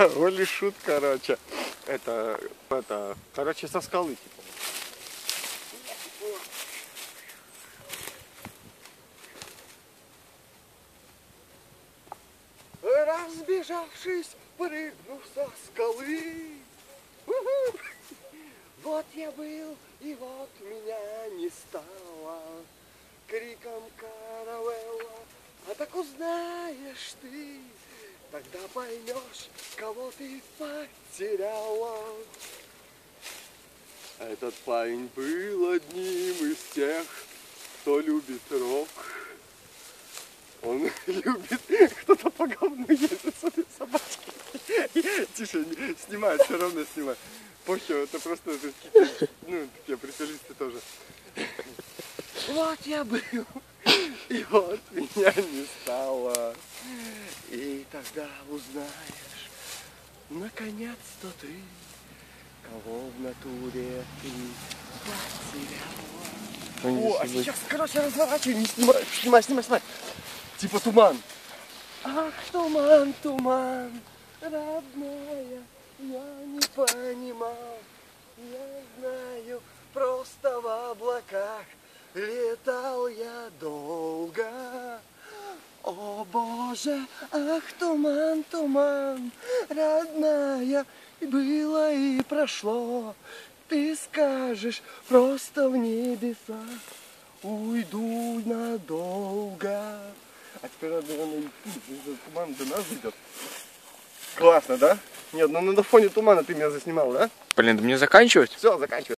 Оли шут, короче. Это, это, короче, со скалы, типа. Разбежавшись, прыгнув со скалы. Вот я был, и вот меня не стало. Криком каравелла, а так узнаешь ты, Тогда поймешь, кого ты потеряла. Этот парень был одним из тех, кто любит рок. Он любит, кто-то по говну ездит, смотри, собачки. Тише, не- снимай, все равно снимай. Похер, это просто ну, такие приколисты тоже. Вот я был, и вот меня не стало. И тогда узнаешь, наконец-то ты, кого в натуре ты потеряла. О, а сейчас, короче, разворачивай, не снимай, снимай, снимай, снимай. Типа туман. Ах, туман, туман, родная, я не понимал. Я знаю, просто в облаках летал я долго. Боже, ах, туман, туман, родная, и было и прошло. Ты скажешь, просто в небеса уйду надолго. А теперь надо, идти, туман до нас идет. Классно, да? Нет, ну на фоне тумана ты меня заснимал, да? Блин, да мне заканчивать? Все, заканчивай.